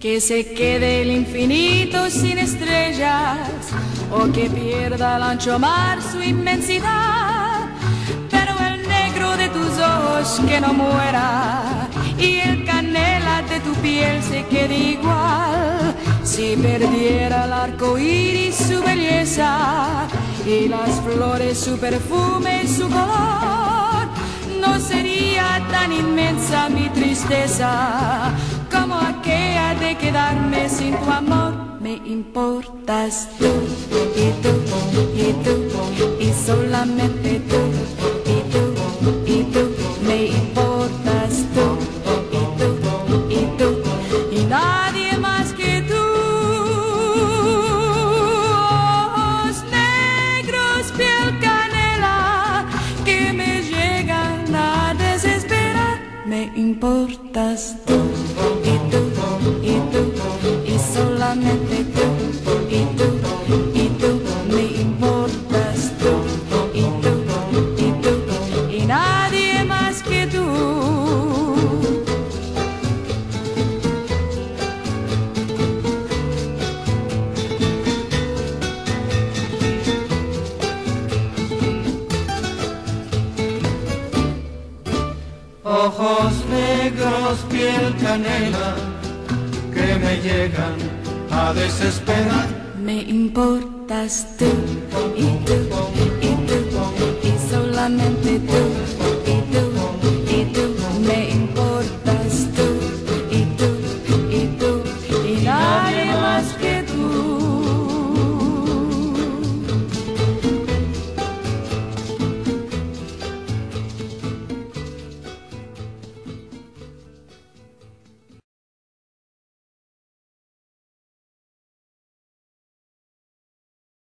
que se quede el infinito sin estrellas o que pierda el ancho mar su inmensidad. Pero el negro de tus ojos que no muera y el canela de tu piel se quede igual. Si perdiera el arco iris su belleza y las flores su perfume y su color, no sería tan inmensa mi tristeza importas tú y tú y tú y solamente tú y tú y tú. Me importas tú y tú y tú y nadie más que tú. Ojos negros, piel canela que me llegan a desesperar. Me importas tú y tú importas tú y tú y tú y nadie más que tú. Ojos negros, piel canela, que me llegan a desesperar. Me importas tú y tú y tú y solamente tú